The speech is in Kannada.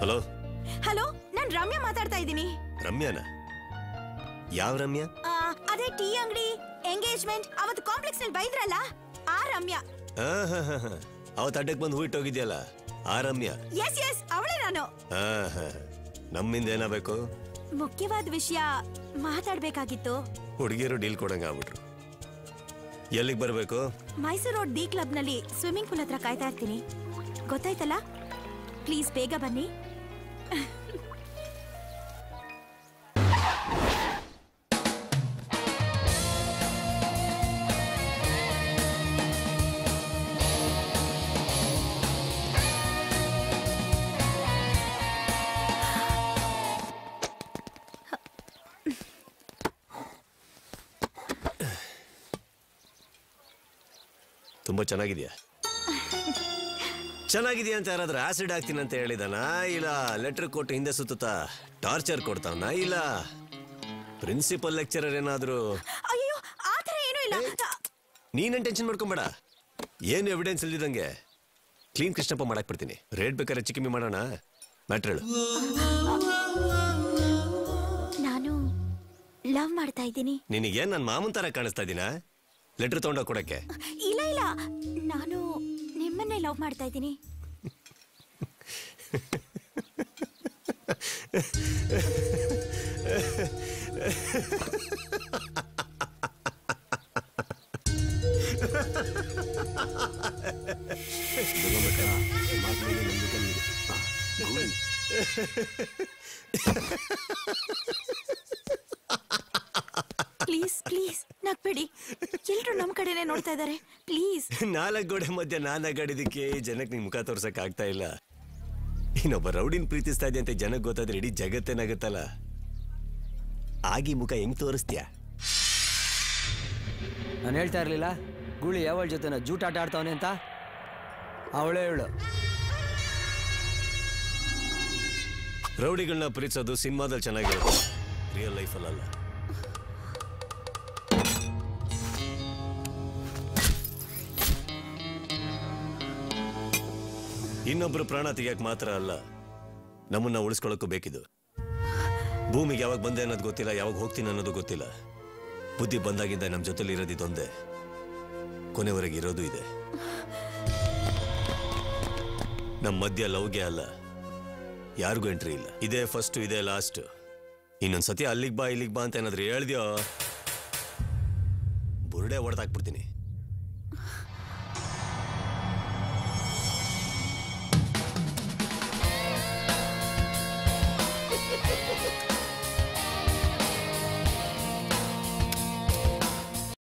ಹಲೋ? ಹಲೋ ನಾನ್ ರಮ್ಯಾ ಮಾತಾಡ್ತಾ ಇದ್ದೀನಿ. ರಮ್ಯಾನ? ಯಾವ ರಮ್ಯಾ? ಅದೇ ಟೀ ಅಂಗಡಿ ಎಂಗೇಜ್ಮೆಂಟ್ ಅವತ್ತು ಕಾಂಪ್ಲೆಕ್ಸ್ನಲ್ಲಿ ಬೈದ್ರಲ್ಲ ಆ ರಮ್ಯಾ. ಅವತ್ತು ಅಡ್ಡಕ್ಕೆ ಬಂದು ಹೂವಿಟ್ಟು ಹೋಗಿದ್ಯಲ್ಲ ಆ ರಮ್ಯಾ? ಎಸ್ ಎಸ್ ಅವಳೇ ನಾನು. ನಮ್ಮಿಂದ ಏನಾಗಬೇಕು? ಮುಖ್ಯವಾದ ವಿಷಯ ಮಾತಾಡ್ಬೇಕಾಗಿತ್ತು. ಹುಡುಗಿಯರು ಡೀಲ್ ಕೊಡಂಗ ಆಗ್ಬಿಟ್ರು ಎಲ್ಲಿಗೆ ಬರಬೇಕು? ಮೈಸೂರು ರೋಡ್ ಡಿ ಕ್ಲಬ್ನಲ್ಲಿ ಸ್ವಿಮ್ಮಿಂಗ್ ಪೂಲ್ ಹತ್ರ ಕಾಯ್ತಾ ಇರ್ತೀನಿ. ಗೊತ್ತಾಯ್ತಲ್ಲ? ಪ್ಲೀಸ್ ಬೇಗ ಬನ್ನಿ. ತುಂಬಾ ಚೆನ್ನಾಗಿದೆಯಾ? ಚೆನ್ನಾಗಿದೆಯಾ ಅಂತ ಯಾರಾದ್ರೂ ಆಸಿಡ್ ಹಾಕ್ತೀನಿ ಅಂತ ಹೇಳಿದಾನ? ಇಲ್ಲ ಲೆಟರ್ ಕೊಟ್ಟು ಹಿಂದೆ ಸುತ್ತ ಟಾರ್ಚರ್ ಕೊಡ್ತಾವನ? ಇಲ್ಲ ಪ್ರಿನ್ಸಿಪಲ್ ಲೆಕ್ಚರರ್ ಏನಾದ್ರು ನೀನೇನ್ ಟೆನ್ಷನ್ ಮಾಡ್ಕೊಂಬೇಡ. ಏನು ಎವಿಡೆನ್ಸ್ ಇಲ್ದಿದಂಗೆ ಕ್ಲೀನ್ ಕೃಷ್ಣಪ್ಪ ಮಾಡಕ್ ಬಿಡ್ತೀನಿ. ರೇಟ್ ಬೇಕಾದ್ರೆ ಚಿಕ್ಕಮಿ ಮಾಡೋಣ? ಮ್ಯಾಟ್ರ್ ಹೇಳು. ನಾನು ಲವ್ ಮಾಡ್ತಾ ಇದ್ದೀನಿ. ನಿನಗೇನ್ ನನ್ನ ಮಾಮೂನ್ ತರ ಕಾಣಿಸ್ತಾ ಇದ್ದೀನಾ? ಲೆಟರ್ ತಗೊಂಡ ಕೊಡಕ್ಕೆ? ಇಲ್ಲ ಇಲ್ಲ. ನಾನು ನಿಮ್ಮನ್ನೇ ಲವ್ ಮಾಡ್ತಾ ಇದ್ದೀನಿ. ಪ್ಲೀಸ್ ನಗ್ಬೇಡಿ ಎಲ್ರು ನಮ್ ಕಡೆನೆ ನೋಡ್ತಾ ಇದ್ದಾರೆ. ಪ್ಲೀಸ್ ನಾಲ್ಕು ಗೋಡೆ ಮಧ್ಯೆ ನಾನು ಅಗಾಡಿದಕ್ಕೆ ಜನಕ್ಕೆ ನಿಮ್ ಮುಖ ತೋರ್ಸಕ್ ಆಗ್ತಾ ಇಲ್ಲ. ಇನ್ನೊಬ್ಬ ರೌಡಿನ್ ಪ್ರೀತಿಸ್ತಾ ಇದೆ ಅಂತ ಜನಕ್ಕೆ ಗೊತ್ತಾದ್ರೆ ಇಡೀ ಜಗತ್ತೇನಾಗುತ್ತಲ್ಲ ಆಗಿ ಮುಖ ಹೆಂಗ್ ತೋರಿಸ್ತೀಯ? ನಾನು ಹೇಳ್ತಾ ಇರಲಿಲ್ಲ ಗೂಳಿ ಯಾವಳ ಜೊತೆನ ಜೂಟಾಟ ಆಡ್ತಾವನೆ ಅಂತ? ಅವಳೇ ಹೇಳು. ರೌಡಿಗಳನ್ನ ಪ್ರೀತಿಸೋದು ಸಿನಿಮಾದಲ್ಲಿ ಚೆನ್ನಾಗಿರುತ್ತೆ. ರಿಯಲ್ ಲೈಫಲ್ಲಲ್ಲ ಇನ್ನೊಬ್ರು ಪ್ರಾಣ ತೆಗಿಯಕ್ ಮಾತ್ರ ಅಲ್ಲ, ನಮ್ಮನ್ನ ಉಳಿಸ್ಕೊಳಕ್ಕೂ ಬೇಕಿದು. ಭೂಮಿಗೆ ಯಾವಾಗ ಬಂದೆ ಅನ್ನೋದು ಗೊತ್ತಿಲ್ಲ, ಯಾವಾಗ ಹೋಗ್ತೀನಿ ಅನ್ನೋದು ಗೊತ್ತಿಲ್ಲ. ಬುದ್ಧಿ ಬಂದಾಗಿಂದ ನಮ್ಮ ಜೊತೆಲಿ ಇರೋದು ಇದೊಂದೇ. ಕೊನೆವರೆಗೆ ಇರೋದು ಇದೆ. ನಮ್ಮ ಮಧ್ಯ ಲವ್ಗೆ ಅಲ್ಲ, ಯಾರಿಗೂ ಎಂಟ್ರಿ ಇಲ್ಲ. ಇದೇ ಫಸ್ಟ್ ಇದೇ ಲಾಸ್ಟ್ ಇನ್ನೊಂದ್ಸತಿ ಅಲ್ಲಿಗೆ ಬಾ, ಇಲ್ಲಿಗೆ ಬಾ ಅಂತ ಏನಾದ್ರೂ ಹೇಳ್ದ್ಯೋ? ಬುರುಡೆ ಹೊಡೆದಾಕ್ಬಿಡ್ತೀನಿ